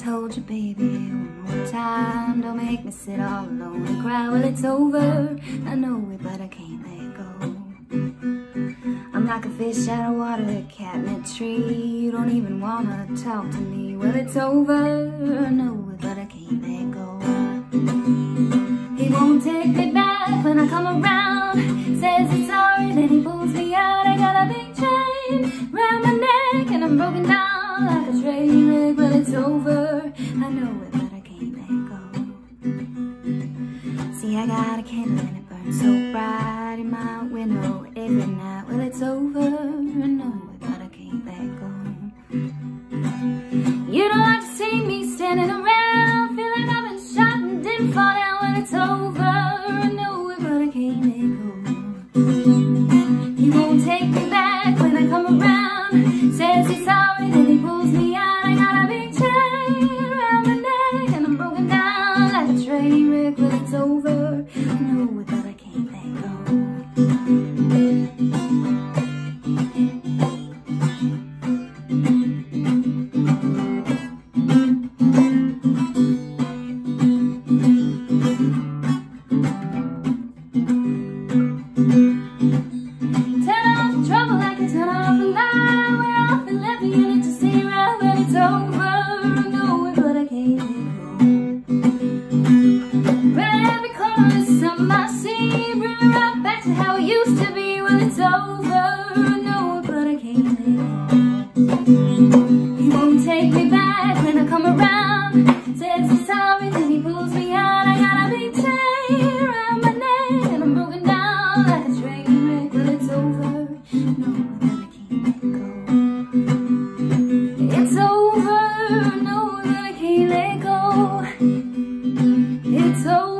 told you, baby, one more time. Don't make me sit all alone and cry. Well, it's over. I know it, but I can't let go. I'm like a fish out of water, a cat in a tree. You don't even wanna talk to me. Well, it's over. I know it, but I can't let go. He won't take me back when I come around. Says he's sorry, then he pulls me out. I got a big chain round my neck and I'm broken down like a train wreck. Well, it's over. Know it, but I can't let go. See, I got a candle and it burns so bright in my window every night. Well, it's over. I know it, but I can't let go. You don't like to see me standing around. Feel like I've been shot and didn't fall down. Well, it's over. I know it, but I can't let go. Says he's sorry, then he pulls me out I got a big chain around my neck And I'm broken down like a train it's over, no, I can't let go. It's over, no, I can't let go. It's over.